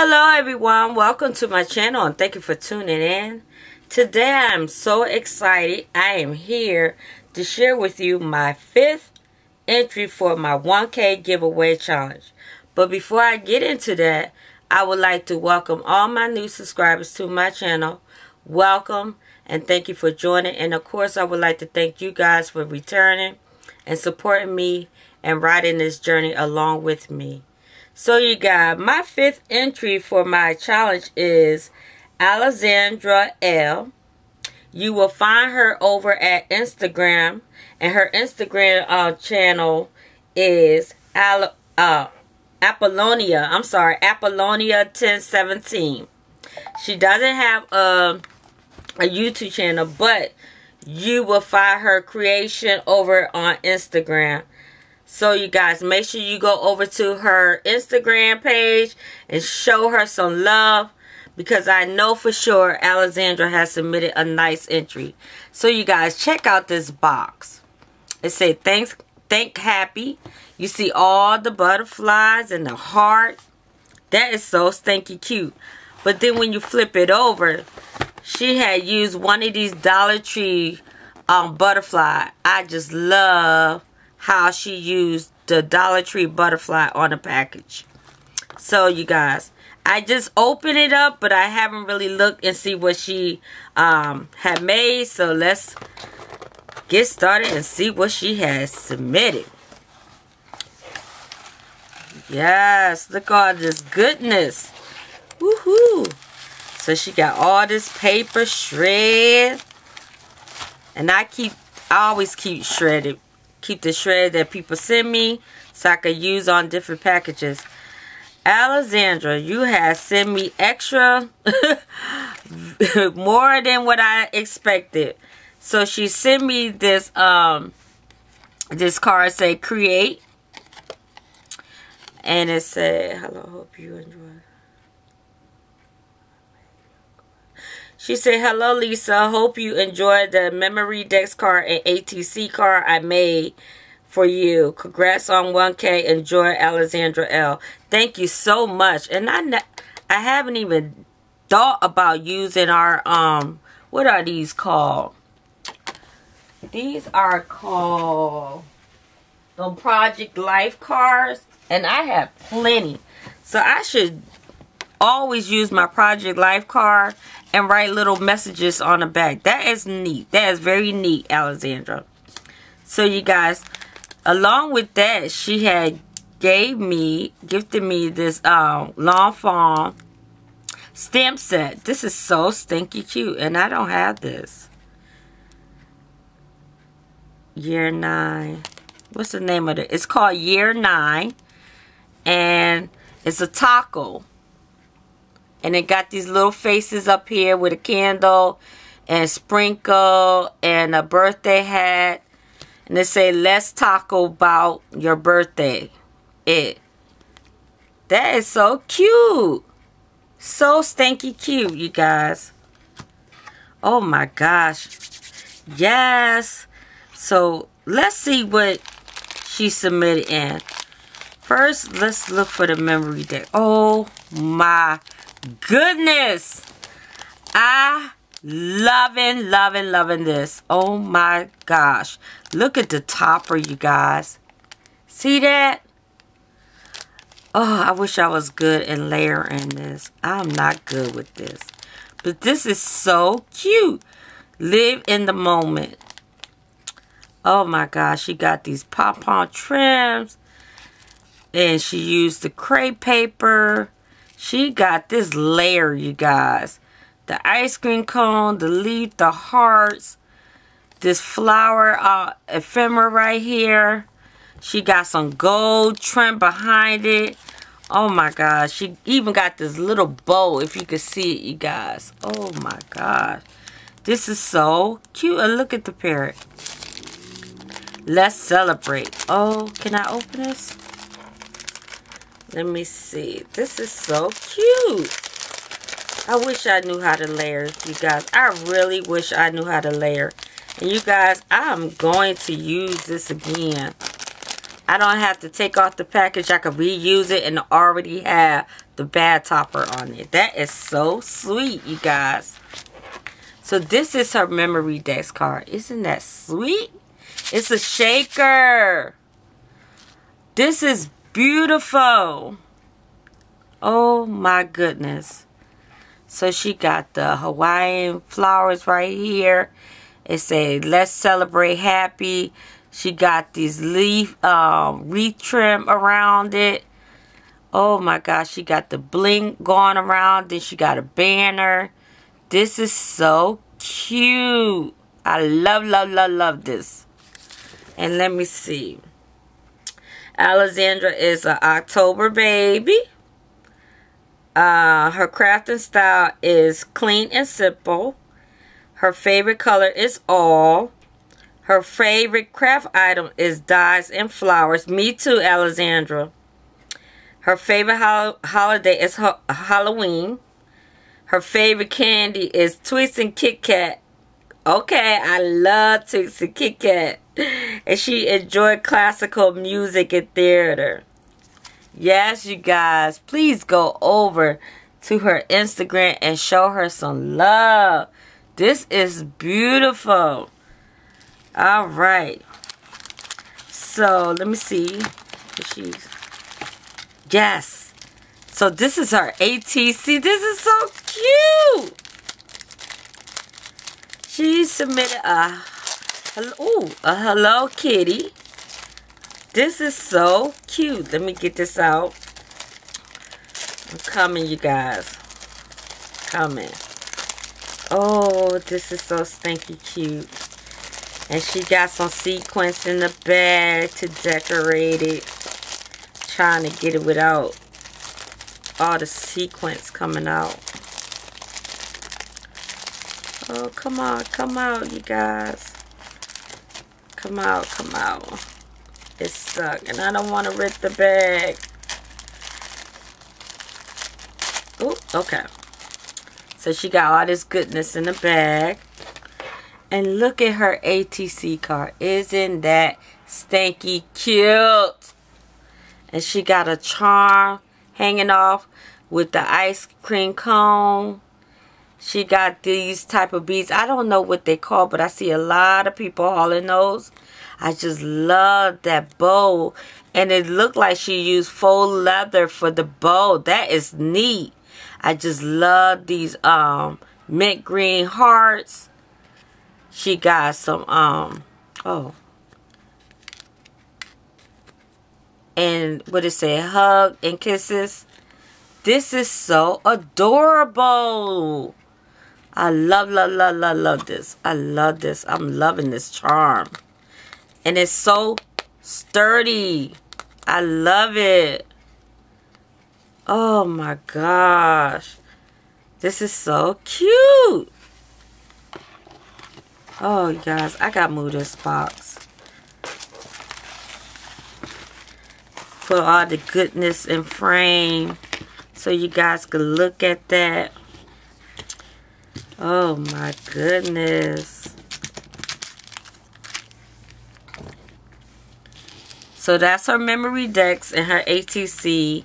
Hello everyone, welcome to my channel and thank you for tuning in. Today I am so excited. I am here to share with you my fifth entry for my 1K giveaway challenge. But before I get into that, I would like to welcome all my new subscribers to my channel. Welcome and thank you for joining. And of course, I would like to thank you guys for returning and supporting me and riding this journey along with me. So you got my fifth entry for my challenge is Alexandra L. You will find her over at Instagram and her Instagram uh, channel is Al uh, Apollonia. I'm sorry, Apollonia 1017. She doesn't have a, a YouTube channel, but you will find her creation over on Instagram. So you guys, make sure you go over to her Instagram page and show her some love because I know for sure Alexandra has submitted a nice entry. So you guys, check out this box. It say thanks, thank happy. You see all the butterflies and the heart. That is so stinky cute. But then when you flip it over, she had used one of these Dollar Tree um, butterfly. I just love how she used the Dollar Tree butterfly on the package. So you guys, I just opened it up, but I haven't really looked and see what she um, had made. So let's get started and see what she has submitted. Yes, look all this goodness. Woohoo! So she got all this paper shred. And I keep, I always keep shredded keep the shred that people send me so I can use on different packages. Alexandra, you have sent me extra more than what I expected. So she sent me this um this card say create and it said hello hope you enjoy She said, Hello, Lisa. Hope you enjoyed the memory dex card and ATC card I made for you. Congrats on 1K. Enjoy, Alexandra L. Thank you so much. And I, I haven't even thought about using our, um, what are these called? These are called the Project Life cards. And I have plenty. So I should always use my Project Life card and write little messages on the back. That is neat. That is very neat, Alexandra. So you guys, along with that, she had gave me, gifted me this um, Lawn stamp set. This is so stinky cute, and I don't have this. Year 9. What's the name of it? It's called Year 9, and it's a taco. And it got these little faces up here with a candle and sprinkle and a birthday hat. And they say, let's talk about your birthday. It. That is so cute. So stinky cute, you guys. Oh my gosh. Yes. So let's see what she submitted in. First, let's look for the memory dex. Oh my goodness. I loving, loving, loving this. Oh my gosh. Look at the topper, you guys. See that? Oh, I wish I was good in layering this. I'm not good with this. But this is so cute. Live in the moment. Oh my gosh, she got these pom-pom trims. And she used the crepe paper. She got this layer, you guys. The ice cream cone, the leaf, the hearts, this flower uh, ephemera right here. She got some gold trim behind it. Oh my gosh. She even got this little bow, if you can see it, you guys. Oh my gosh. This is so cute. And look at the parrot. Let's celebrate. Oh, can I open this? Let me see. This is so cute. I wish I knew how to layer, you guys. I really wish I knew how to layer. And you guys, I'm going to use this again. I don't have to take off the package. I can reuse it and already have the bag topper on it. That is so sweet, you guys. So this is her memory dex card. Isn't that sweet? It's a shaker. This is beautiful. Oh my goodness. So she got the Hawaiian flowers right here. It says, let's celebrate happy. She got these leaf um, wreath trim around it. Oh my gosh, she got the bling going around. Then she got a banner. This is so cute. I love, love, love, love this. And let me see. Alexandra is an October baby. Uh, her crafting style is clean and simple. Her favorite color is all. Her favorite craft item is dies and flowers. Me too, Alexandra. Her favorite ho holiday is ho Halloween. Her favorite candy is Twix and Kit Kat. Okay, I love Twix and Kit Kat. And she enjoyed classical music and theater. Yes, you guys, please go over to her Instagram and show her some love. This is beautiful. All right. So, let me see. She's Yes. So, this is her ATC. This is so cute. She submitted a, ooh, a Hello Kitty. This is so cute. Let me get this out. I'm coming, you guys. Coming. Oh, this is so stinky cute. And she got some sequins in the bag to decorate it. Trying to get it without all the sequins coming out. Oh, come on, come out, you guys. Come out, come out. It's stuck, and I don't want to rip the bag. Oh, okay. So she got all this goodness in the bag. And look at her ATC card. Isn't that stanky cute? And she got a charm hanging off with the ice cream cone. She got these type of beads. I don't know what they call, but I see a lot of people hauling those. I just love that bow. And it looked like she used faux leather for the bow. That is neat. I just love these um mint green hearts. She got some um oh and what it say hug and kisses. This is so adorable. I love, love, love, love, love this. I love this. I'm loving this charm. And it's so sturdy. I love it. Oh my gosh. This is so cute. Oh, you guys, I got to move this box. Put all the goodness in frame so you guys can look at that. Oh my goodness. So that's her memory dex and her ATC.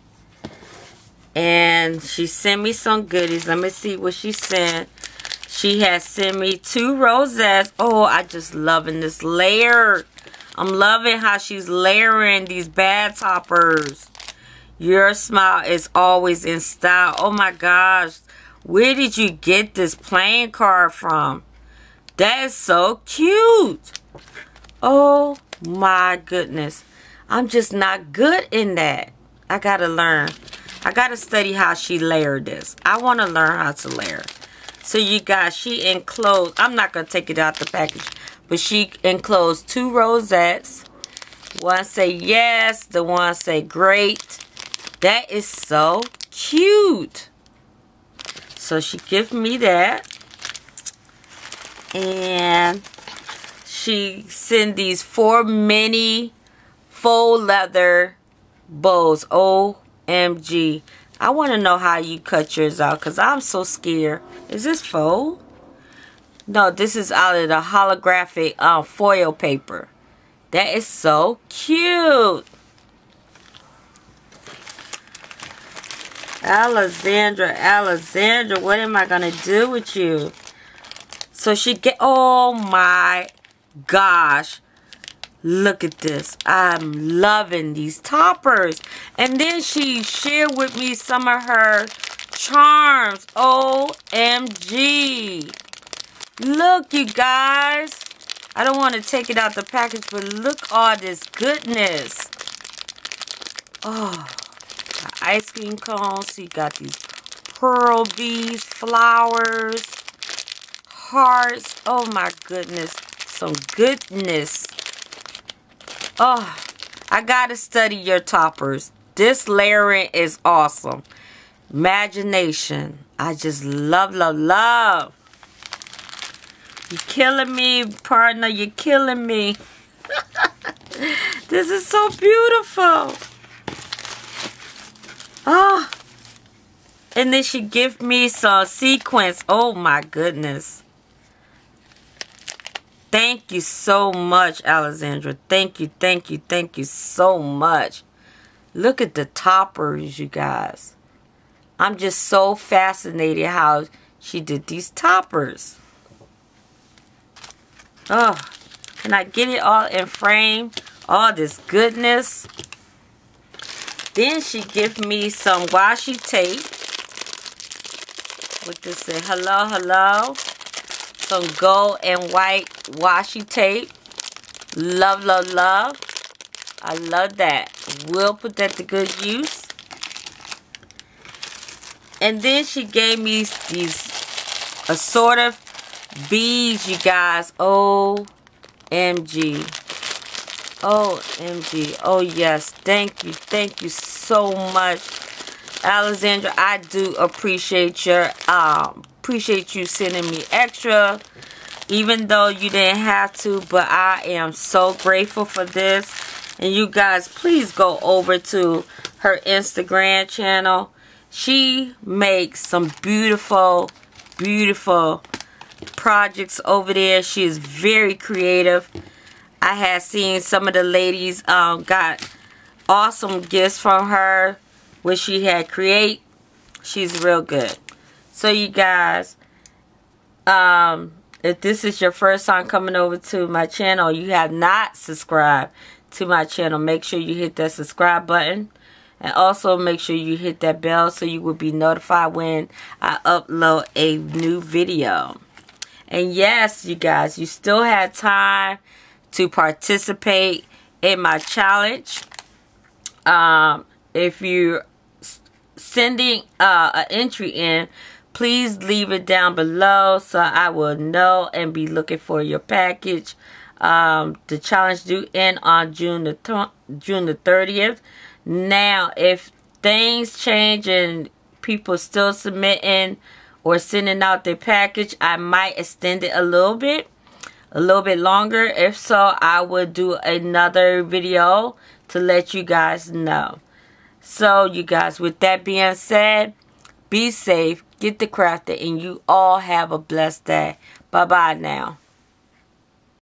And she sent me some goodies. Let me see what she sent. She has sent me two rosettes. Oh, I just loving this layer. I'm loving how she's layering these bag toppers. Your smile is always in style. Oh my gosh. Where did you get this playing card from? That is so cute. Oh my goodness. I'm just not good in that. I gotta learn. I gotta study how she layered this. I want to learn how to layer. So you guys, she enclosed, I'm not gonna take it out the package, but she enclosed two rosettes. One say yes, the one say great. That is so cute. So she gave me that. And she sent these four mini faux leather bows. OMG. I want to know how you cut yours out because I'm so scared. Is this faux? No, this is out of the holographic um, foil paper. That is so cute. Alexandra, Alexandra, what am I going to do with you? So she get, oh my gosh. Look at this. I'm loving these toppers. And then she shared with me some of her charms. OMG. Look, you guys. I don't want to take it out the package, but look all this goodness. Oh, ice cones. You got these pearl beads, flowers, hearts. Oh my goodness. Some goodness. Oh, I gotta study your toppers. This layering is awesome. Imagination. I just love, love, love. You're killing me, partner. You're killing me. this is so beautiful. Oh. And then she give me some sequins. Oh my goodness. Thank you so much, Alexandra. Thank you, thank you, thank you so much. Look at the toppers, you guys. I'm just so fascinated how she did these toppers. Oh, can I get it all in frame? All this goodness. Then she give me some washi tape. What this say? Hello, hello some gold and white washi tape. Love, love, love. I love that. We'll put that to good use. And then she gave me these assorted beads, you guys. OMG. OMG. Oh, yes. Thank you. Thank you so much. Alexandra, I do appreciate your um, appreciate you sending me extra even though you didn't have to but I am so grateful for this and you guys please go over to her Instagram channel she makes some beautiful beautiful projects over there she is very creative I had seen some of the ladies um, got awesome gifts from her which she had create she's real good so you guys, um, if this is your first time coming over to my channel, you have not subscribed to my channel, make sure you hit that subscribe button. And also make sure you hit that bell so you will be notified when I upload a new video. And yes, you guys, you still have time to participate in my challenge. Um, if you're sending uh, an entry in please leave it down below so I will know and be looking for your package. Um, the challenge due end on June the June the 30th. Now, if things change and people still submitting or sending out their package, I might extend it a little bit, a little bit longer. If so, I will do another video to let you guys know. So, you guys, with that being said, be safe, get the crafted, and you all have a blessed day. Bye-bye now.